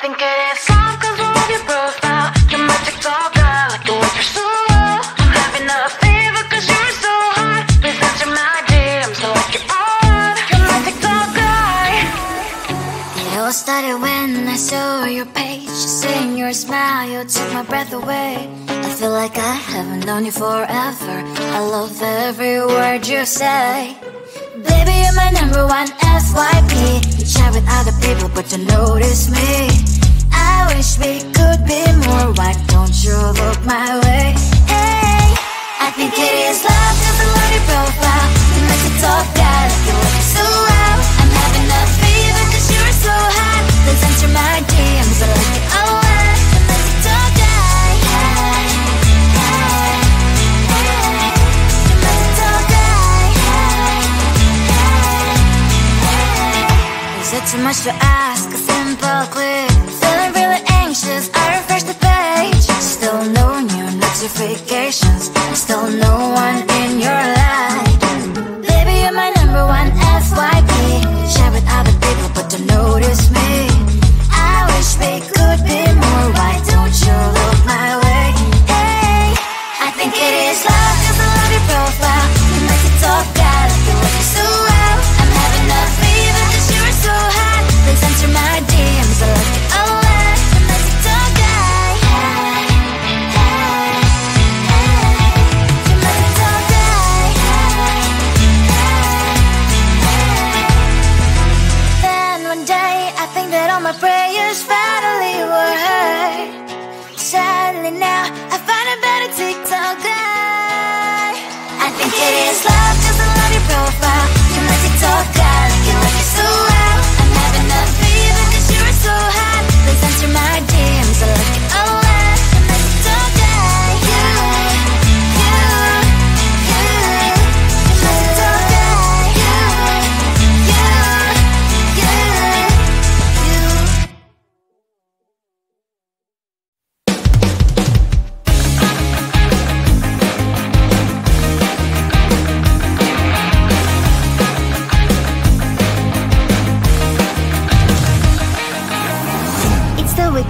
think it is love cause I your profile. You're my TikTok like the way you're so low I'm having a fever cause you're so hot. Please answer my DMs, I like you're You're my TikTok guy It all started when I saw your page. Seeing your smile, you took my breath away. I feel like I haven't known you forever. I love every word you say. Baby, you're my number one FYP You chat with other people but you notice me I wish we could be more Why don't you look my way? Hey, I think it is love cause I love your profile You my TikTok like you look so well I'm having a fever cause you're so hot Please answer my DMs, I like it a lot You my TikTok hey You my TikTok guy Is it too much to ask? Still no one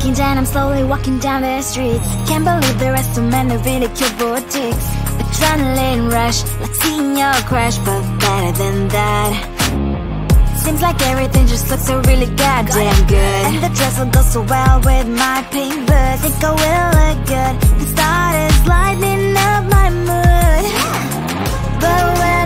And I'm slowly walking down the streets. Can't believe there are so many really cute boutiques Adrenaline rush, like seeing your crush But better than that. Seems like everything just looks so really goddamn good. And the dress will go so well with my pink boots. Think I will look good. The start is lighting up my mood. But when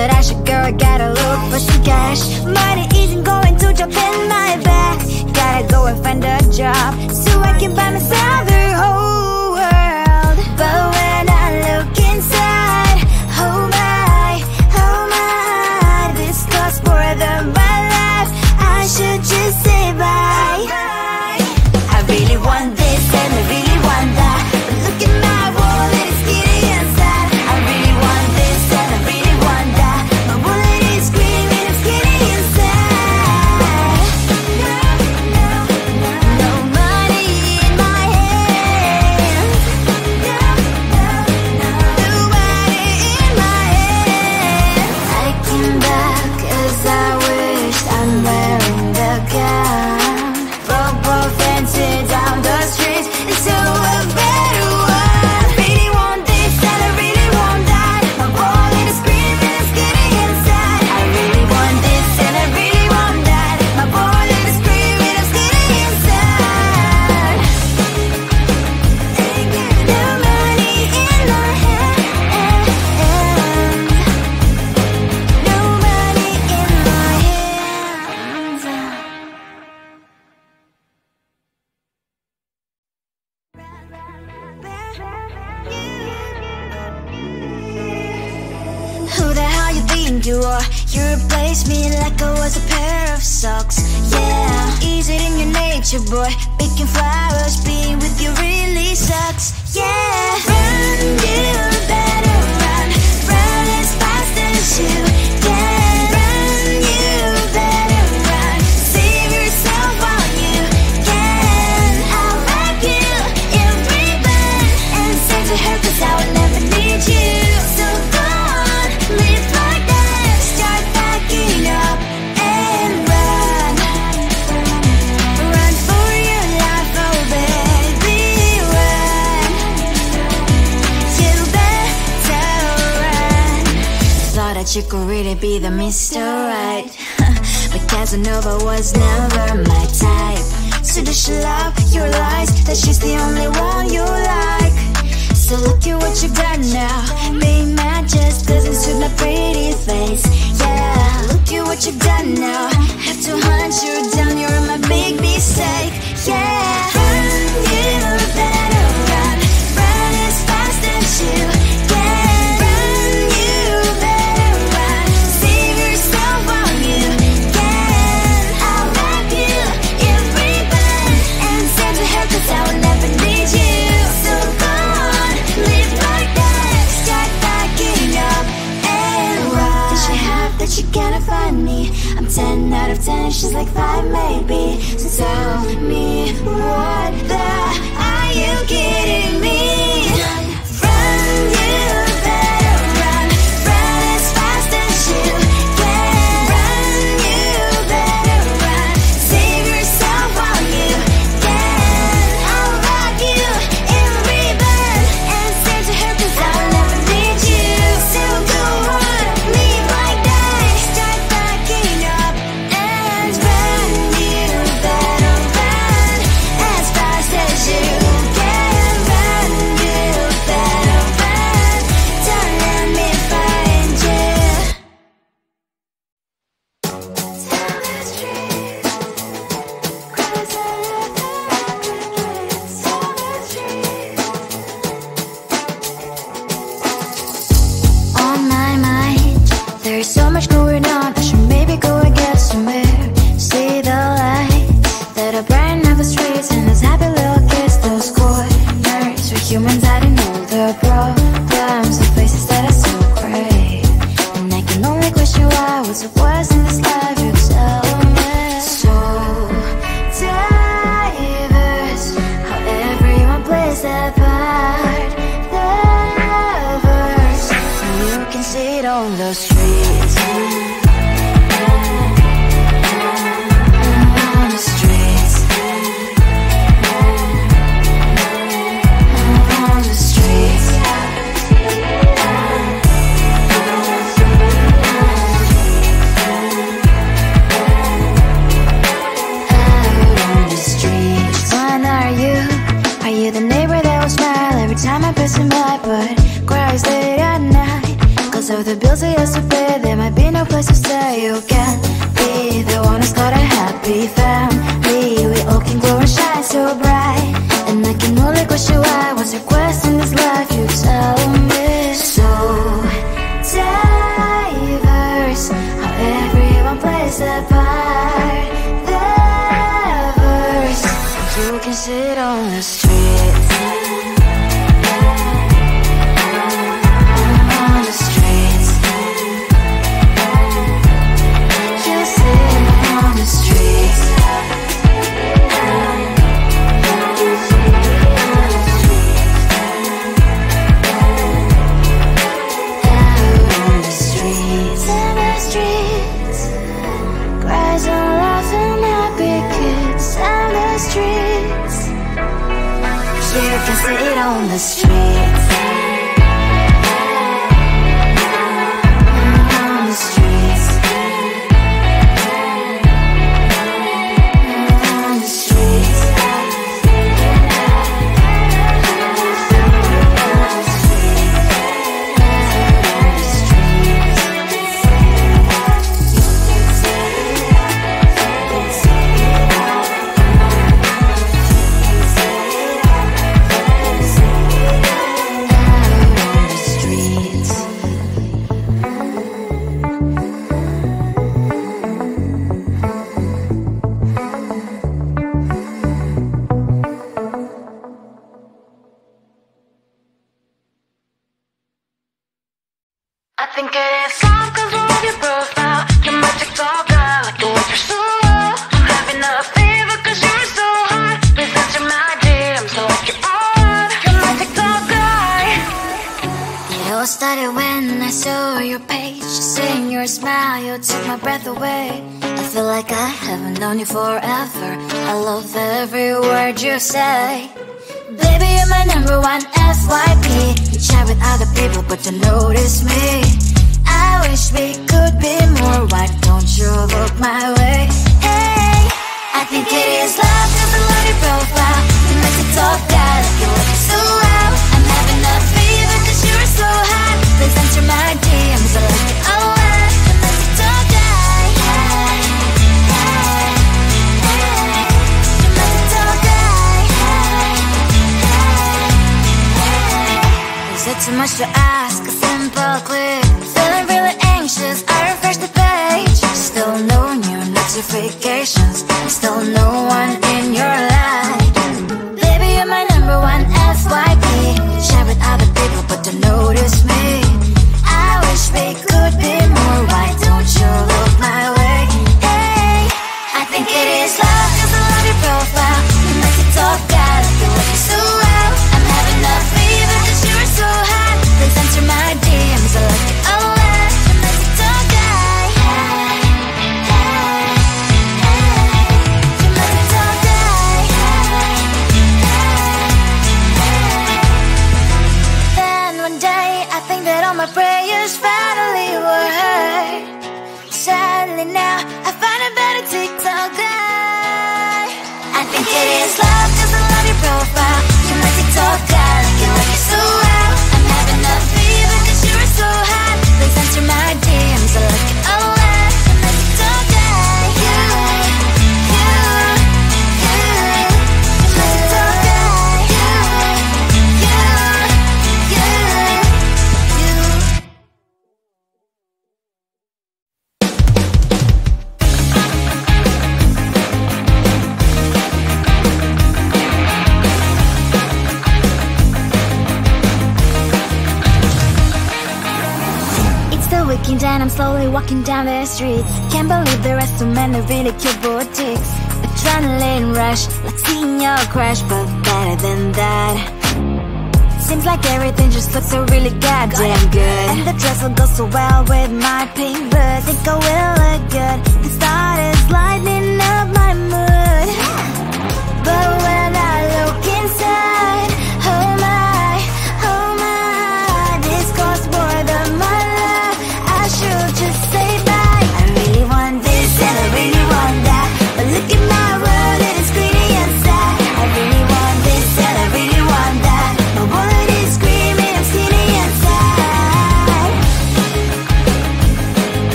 that I should go, I gotta look for some cash. Money isn't going to jump in my back. Gotta go and find a job So I can buy myself you are. You replace me like I was a pair of socks. Yeah, is it in your nature, boy? Picking flowers, being with you really sucks. to be the Mr. Right? But Casanova was never my type. So does she love your lies That she's the only one you like. So look at what you've done now. Being mad just doesn't suit my pretty face. Yeah. me I'm 10 out of 10, she's like 5 maybe So tell me what the Are you kidding me? be fair. Think it is cause your profile. Guy, like the you're so low. I'm having a cause you're so hot. Please answer my like you're guy. It all started when I saw your page. Seeing your smile, you took my breath away. I feel like I haven't known you forever. I love every word you say. Baby, you're my number one FYP. You chat with other people, but you notice me. I wish we could be more. Why don't you look my way? Hey, I think it is love, I love your profile. You my TikTok guy, like you look so well. I'm having a fever, cause you're so hot. Please answer my DMs, I like it a lot. You my TikTok hey. You my TikTok guy. Is it too much to ask? Anxious. I refresh the page. Still no new notifications. Still no one in your life. Baby, you're my number one FYP. Share with other people, but don't notice me. Weekend and I'm slowly walking down the streets. Can't believe there are so many really cute boutiques. Adrenaline rush, like seeing your crush, but better than that. Seems like everything just looks so really goddamn good. And the dress will go so well with my pink boots. Think I will look good. The start is lighting up my mood. But when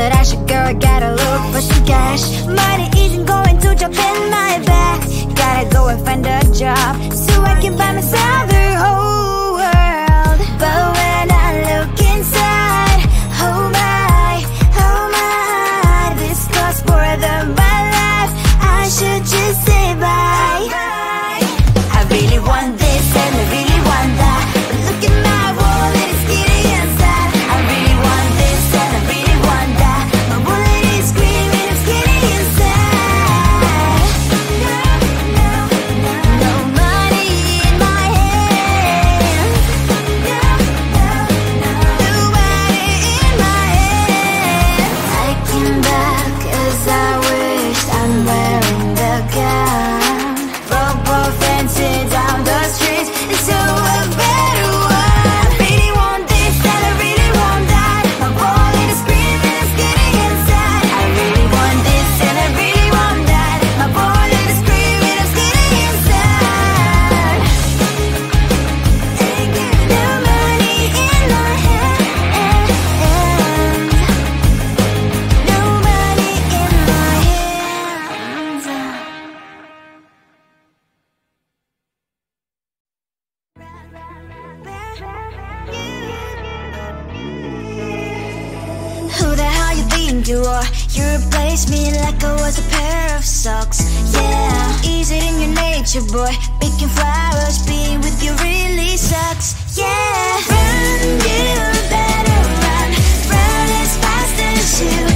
that I should go, I gotta look for some cash. Money isn't going to drop in my bag. Gotta go and find a job so I can buy myself the whole world. But You replace me like I was a pair of socks. Yeah, is it in your nature, boy? Picking flowers, being with you really sucks. Yeah, run, you better run. Run as fast as you